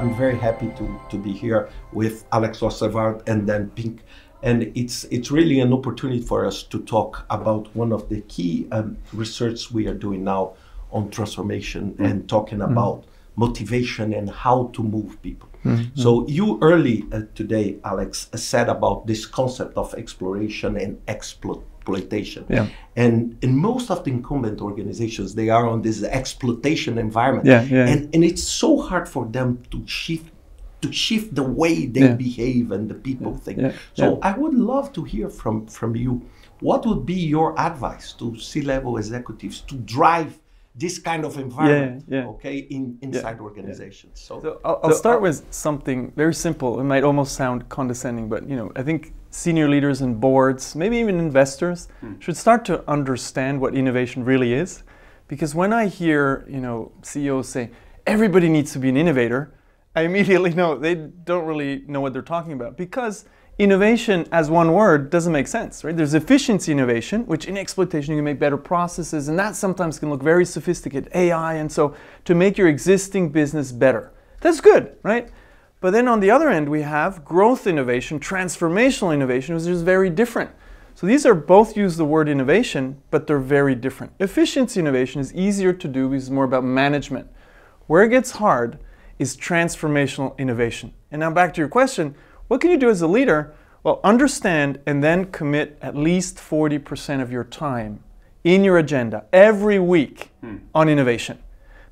I'm very happy to, to be here with Alex Osterwalder and Dan Pink. And it's, it's really an opportunity for us to talk about one of the key um, research we are doing now on transformation mm. and talking mm. about motivation and how to move people. Mm-hmm. So you early uh, today, Alex, said about this concept of exploration and exploitation. Yeah. And in most of the incumbent organizations, they are on this exploitation environment. Yeah, yeah. And, and it's so hard for them to shift to shift the way they yeah. behave and the people think. Yeah. So I would love to hear from, from you. What would be your advice to C-level executives to drive this kind of environment, yeah, yeah. okay, in inside yeah, organizations. So, so, I'll, I'll so start with something very simple. It might almost sound condescending, but you know, I think senior leaders and boards, maybe even investors, hmm. should start to understand what innovation really is. Because when I hear, you know, CEOs say everybody needs to be an innovator, I immediately know they don't really know what they're talking about because innovation as one word doesn't make sense, right? There's efficiency innovation, which in exploitation you can make better processes, and that sometimes can look very sophisticated, AI, and so to make your existing business better. That's good, right? But then on the other end, we have growth innovation, transformational innovation, which is very different. So these are both use the word innovation, but they're very different. Efficiency innovation is easier to do because it's more about management. Where it gets hard is transformational innovation. And now back to your question, what can you do as a leader? Well, understand and then commit at least 40% of your time in your agenda every week hmm. on innovation.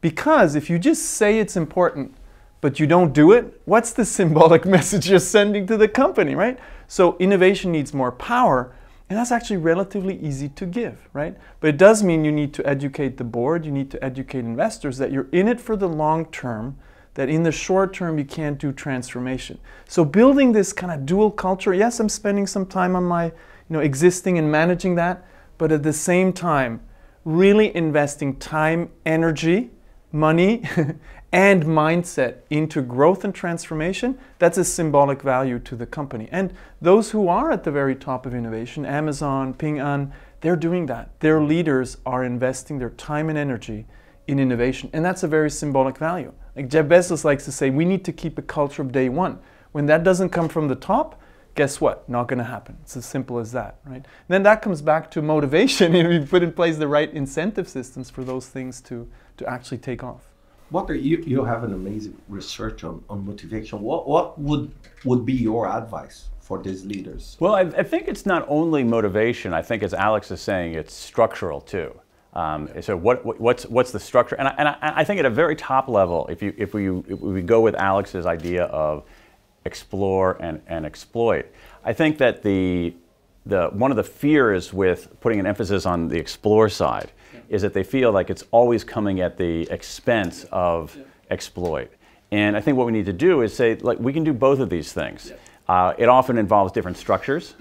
Because if you just say it's important, but you don't do it, what's the symbolic message you're sending to the company, right? So innovation needs more power, and that's actually relatively easy to give, right? But it does mean you need to educate the board, you need to educate investors that you're in it for the long term that in the short term you can't do transformation. So building this kind of dual culture, yes, I'm spending some time on my, you know, existing and managing that, but at the same time, really investing time, energy, money, and mindset into growth and transformation, that's a symbolic value to the company. And those who are at the very top of innovation, Amazon, Ping An, they're doing that. Their leaders are investing their time and energy in innovation, and that's a very symbolic value. Like Jeff Bezos likes to say, we need to keep a culture of day one. When that doesn't come from the top, guess what? Not going to happen. It's as simple as that, right? And then that comes back to motivation. if you put in place the right incentive systems for those things to, to actually take off. Walter, you, you have an amazing research on, on motivation. What, what would, would be your advice for these leaders? Well, I, I think it's not only motivation. I think, as Alex is saying, it's structural too. Um, so what, what's, what's the structure? And, I, and I, I, think at a very top level, if, you, if, we, if we go with Alex's idea of explore and, and exploit, I think that the, the, one of the fears with putting an emphasis on the explore side yeah. is that they feel like it's always coming at the expense of yeah. exploit. And I think what we need to do is say, like, we can do both of these things. Yeah. Uh, it often involves different structures.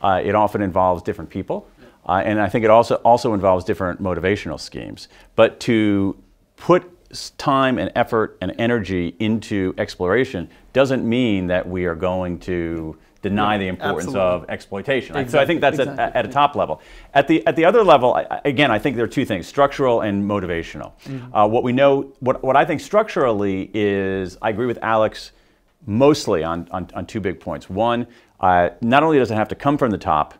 Uh, it often involves different people. Uh, and I think it also, also involves different motivational schemes. But to put time and effort and energy into exploration doesn't mean that we are going to deny yeah, the importance absolutely. of exploitation. Exactly, so I think that's exactly. at, at, a top level. At the at the other level, I, again, I think there are two things: structural and motivational. Mm-hmm. Uh, what we know, what what I think structurally is, I agree with Alex mostly on on, on two big points. One, uh, not only does it have to come from the top,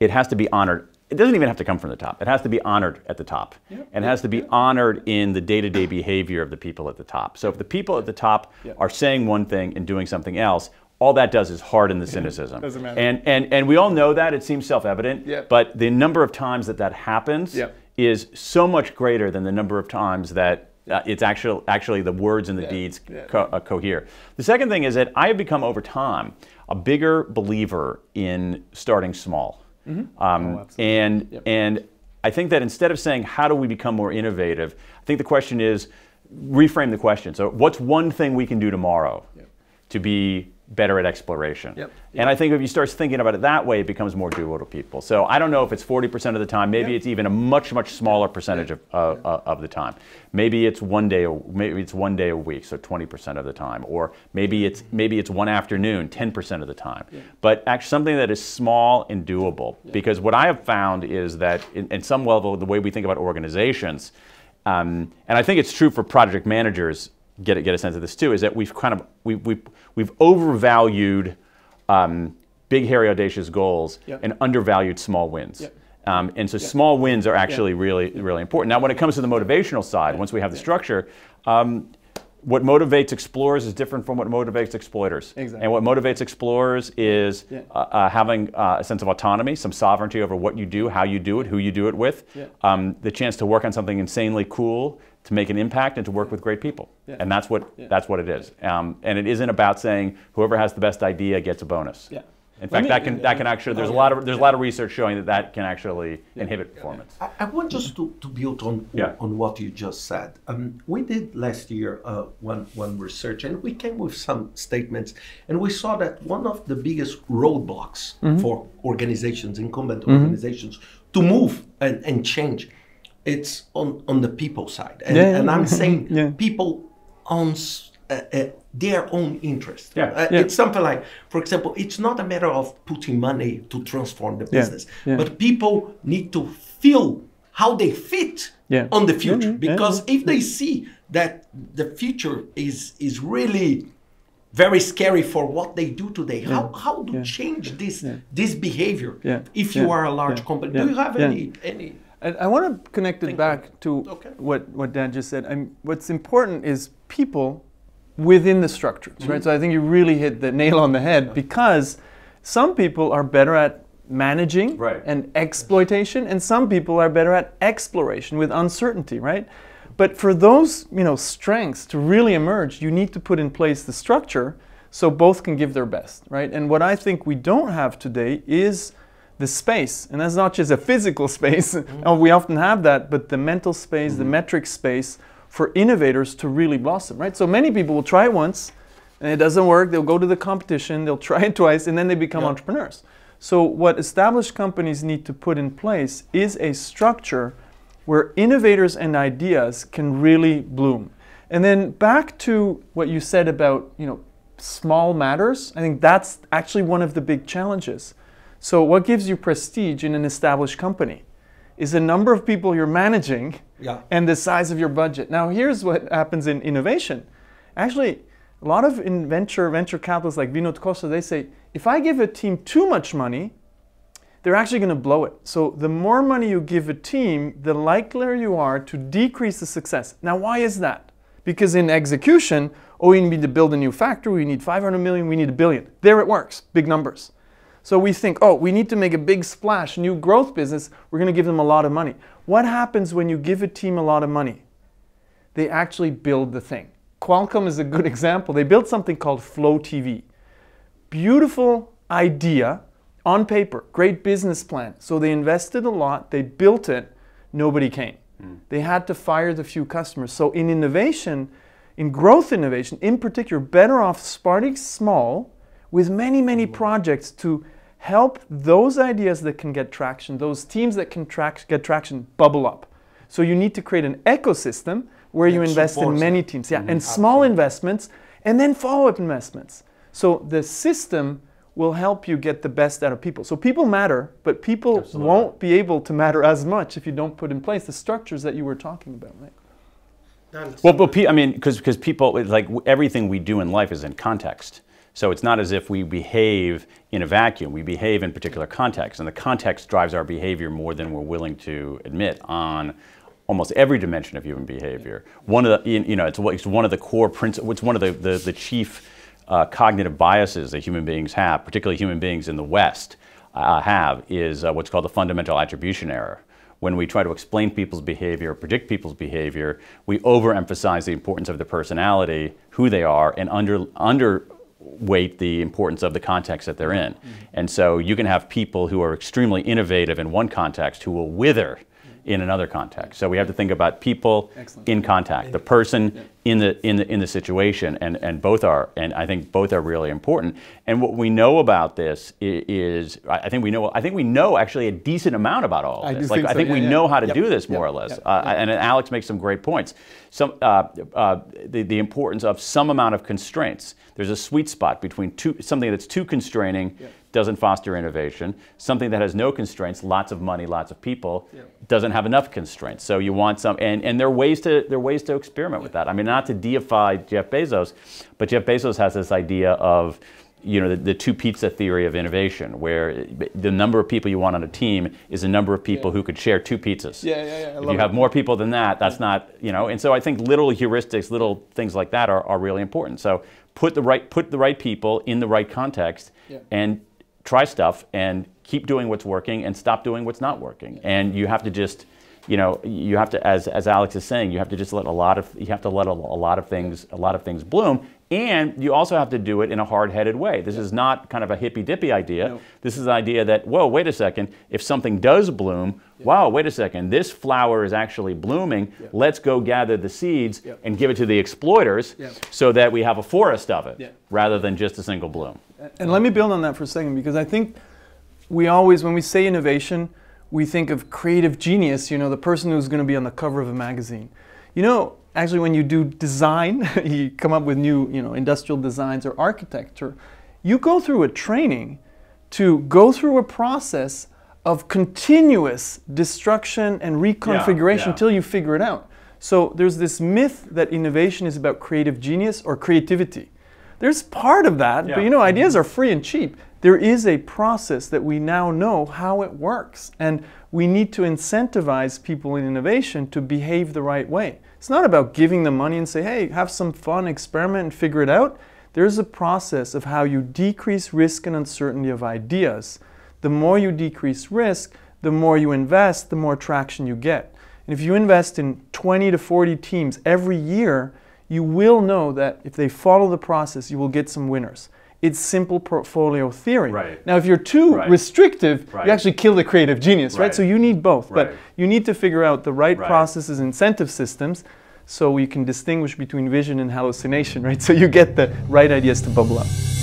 it has to be honored it doesn't even have to come from the top. It has to be honored at the top. Yep. And it has to be honored in the day to day behavior of the people at the top. So if the people at the top yep. are saying one thing and doing something else, all that does is harden the cynicism. Doesn't matter. And, and, and we all know that. It seems self evident. Yep. But the number of times that that happens is so much greater than the number of times that uh, it's actually actually the words and the yeah, deeds yeah. Co- uh, cohere. The second thing is that I have become over time a bigger believer in starting small. Mm-hmm. Um, oh, and yep. and I think that instead of saying how do we become more innovative, I think the question is reframe the question. So what's one thing we can do tomorrow yep. to be better at exploration. Yep. And I think if you start thinking about it that way, it becomes more doable to people. So I don't know if it's 40% of the time. Maybe yep. it's even a much, much smaller percentage of, uh, uh, of the time. Maybe it's one day, maybe it's one day a week, so 20% of the time. Or maybe it's maybe it's one afternoon, 10% of the time. But actually something that is small and doable. Because what I have found is that in, in some level, the way we think about organizations, um, and I think it's true for project managers get, get a sense of this too, is that we've kind of, we, we, we've overvalued um, big, hairy, audacious goals Yep. and undervalued small wins. Yep. Um, and so small wins are actually really, really important. Now, when it comes to the motivational side, once we have the structure, um, what motivates explorers is different from what motivates exploiters. Exactly. And what motivates explorers is uh, uh, having uh, a sense of autonomy, some sovereignty over what you do, how you do it, who you do it with, um, the chance to work on something insanely cool, to make an impact, and to work with great people. Yeah. And that's what Yeah. that's what it is. Um, and it isn't about saying whoever has the best idea gets a bonus. Yeah. In fact, me- that can that can actually there's a lot of there's a lot of research showing that that can actually inhibit performance. I, I want just to, to build on Yeah. on what you just said. Um, we did last year uh, one one research, and we came with some statements, and we saw that one of the biggest roadblocks Mm-hmm. for organizations, incumbent organizations, to move and, and change, it's on on the people side, and, Yeah, yeah, and I'm saying Yeah. people owns uh, uh, their own interest. Yeah. Uh, Yeah. It's something like, for example, it's not a matter of putting money to transform the business, Yeah. but people need to feel how they fit Yeah. on the Yeah, future. yeah, yeah, because if they see that the future is is really very scary for what they do today, how how to Yeah. change this Yeah. this behavior Yeah. if you Yeah. are a large Yeah. company? Yeah. Do you have Yeah. any any I, I want to connect it back to Okay. what, what Dan just said. I what's important is people within the structures, right? Mm-hmm. So I think you really hit the nail on the head because some people are better at managing Right. and exploitation, and some people are better at exploration with uncertainty, right? But for those you know strengths to really emerge, you need to put in place the structure so both can give their best, right? And what I think we don't have today is the space, and that's not just a physical space. oh, we often have that, but the mental space, the mm-hmm. metric space for innovators to really blossom, right? So many people will try it once, and it doesn't work. They'll go to the competition, they'll try it twice, and then they become Yeah. entrepreneurs. So what established companies need to put in place is a structure where innovators and ideas can really bloom. And then back to what you said about, you know, small matters. I think that's actually one of the big challenges. So what gives you prestige in an established company is the number of people you're managing Yeah. and the size of your budget. Now here's what happens in innovation. Actually, a lot of in venture venture capitalists like Vinod Khosla, they say, if I give a team too much money, they're actually going to blow it. So the more money you give a team, the likelier you are to decrease the success. Now, why is that? Because in execution, oh, we need to build a new factory, we need 500 million, we need a billion. There it works, big numbers. So we think, oh, we need to make a big splash, new growth business, we're going to give them a lot of money. What happens when you give a team a lot of money? They actually build the thing. Qualcomm is a good example. They built something called FLO TV beautiful idea on paper, great business plan. So they invested a lot, they built it, nobody came. Hmm. They had to fire the few customers. So in innovation, in growth innovation in particular, better off starting small with many, many projects to help those ideas that can get traction, those teams that can track, get traction, bubble up. So you need to create an ecosystem where you invest in many that. teams, yeah, mm-hmm. and small investments, and then follow-up investments. So the system will help you get the best out of people. So people matter, but people Absolutely. won't be able to matter as much if you don't put in place the structures that you were talking about, right? Well, but pe- I mean, because because people it's like everything we do in life is in context. So it's not as if we behave in a vacuum. We behave in particular contexts, and the context drives our behavior more than we're willing to admit on almost every dimension of human behavior. One of the you know it's, it's one of the core principles. It's one of the the, the chief uh, cognitive biases that human beings have, particularly human beings in the West uh, have, is uh, what's called the fundamental attribution error when we try to explain people's behavior, predict people's behavior, we overemphasize the importance of the personality, who they are, and under, under underweight the importance of the context that they're in. Mm-hmm. And so you can have people who are extremely innovative in one context who will wither in another context. So we have to think about people Excellent. in contact, the person in the in the in the situation, and and both are, and I think both are really important. And what we know about this i- is, I I think we know, I think we know actually a decent amount about all of this. do like think I think yeah, we yeah. know how to Yep. do this more Yep. or less. Uh, and Alex makes some great points. Some uh, uh, the the importance of some amount of constraints. There's a sweet spot between two something that's too constraining. Doesn't foster innovation. Something that has no constraints, lots of money, lots of people, doesn't have enough constraints. So you want some, and, and there are ways to there are ways to experiment with that. I mean, not to deify Jeff Bezos, but Jeff Bezos has this idea of you know, the, the, two pizza theory of innovation, where the number of people you want on a team is the number of people yeah. who could share two pizzas. Yeah, yeah, yeah. if you have more people than that, that's yeah. not, you know, and so I think little heuristics, little things like that are, are really important. So put the right put the right people in the right context yeah. and try stuff and keep doing what's working and stop doing what's not working. And you have to just you know, you have to, as, as Alex is saying, you have to just let a lot of, you have to let a, a lot of things, a lot of things bloom. And you also have to do it in a hard-headed way. This is not kind of a hippy-dippy idea. No. This is an idea that, whoa, wait a second, if something does bloom, yeah. wow, wait a second, this flower is actually blooming. Yeah. Let's go gather the seeds yeah. and give it to the exploiters so that we have a forest of it rather than just a single bloom. And let me build on that for a second because I think we always, when we say innovation, we think of creative genius, you know, the person who's going to be on the cover of a magazine. You know, actually when you do design, you come up with new, you know, industrial designs or architecture, you go through a training to go through a process of continuous destruction and reconfiguration yeah, yeah. until you figure it out. So there's this myth that innovation is about creative genius or creativity. There's part of that, yeah. but you know, ideas are free and cheap there is a process that we now know how it works. And we need to incentivize people in innovation to behave the right way. It's not about giving them money and say, hey, have some fun, experiment, and figure it out. There's a process of how you decrease risk and uncertainty of ideas. The more you decrease risk, the more you invest, the more traction you get. And if you invest in 20 to 40 teams every year, you will know that if they follow the process, you will get some winners it's simple portfolio theory. Right. Now, if you're too right. restrictive, right. you actually kill the creative genius, right? So you need both, but you need to figure out the right, processes, incentive systems, so you can distinguish between vision and hallucination, right? So you get the right ideas to bubble up.